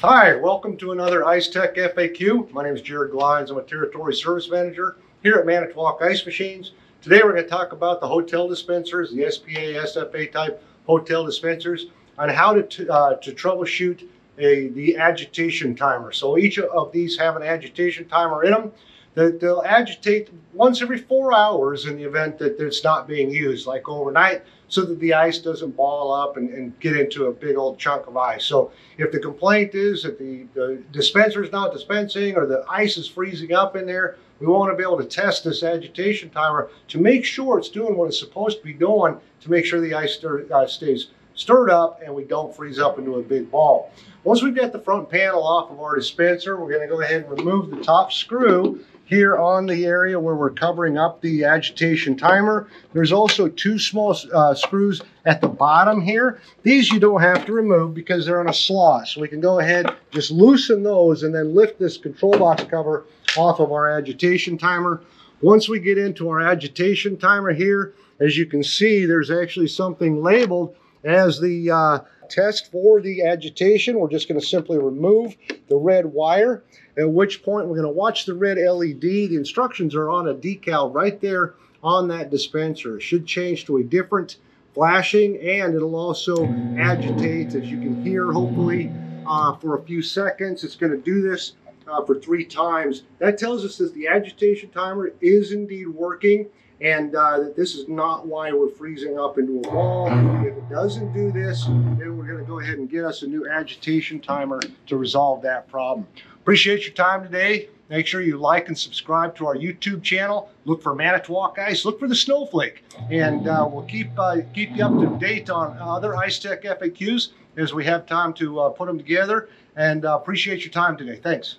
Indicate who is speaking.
Speaker 1: Hi, welcome to another Ice Tech FAQ. My name is Jared Glines. I'm a Territory Service Manager here at Manitowoc Ice Machines. Today we're going to talk about the hotel dispensers, the SPA, SFA type hotel dispensers, on how to, uh, to troubleshoot a, the agitation timer. So each of these have an agitation timer in them that they'll agitate once every four hours in the event that it's not being used, like overnight, so that the ice doesn't ball up and, and get into a big old chunk of ice. So if the complaint is that the, the dispenser is not dispensing or the ice is freezing up in there, we want to be able to test this agitation timer to make sure it's doing what it's supposed to be doing to make sure the ice stir, uh, stays stirred up and we don't freeze up into a big ball. Once we've got the front panel off of our dispenser, we're going to go ahead and remove the top screw here on the area where we're covering up the agitation timer. There's also two small uh, screws at the bottom here. These you don't have to remove because they're on a slot. So we can go ahead, just loosen those and then lift this control box cover off of our agitation timer. Once we get into our agitation timer here, as you can see, there's actually something labeled as the uh, test for the agitation. We're just going to simply remove the red wire, at which point we're going to watch the red LED. The instructions are on a decal right there on that dispenser. It should change to a different flashing and it'll also agitate, as you can hear, hopefully, uh, for a few seconds. It's going to do this uh, for three times. That tells us that the agitation timer is indeed working and uh, this is not why we're freezing up into a ball. If it doesn't do this, to go ahead and get us a new agitation timer to resolve that problem. Appreciate your time today. Make sure you like and subscribe to our YouTube channel. Look for Manitowoc Ice. Look for the Snowflake. And uh, we'll keep, uh, keep you up to date on other Ice Tech FAQs as we have time to uh, put them together. And uh, appreciate your time today. Thanks.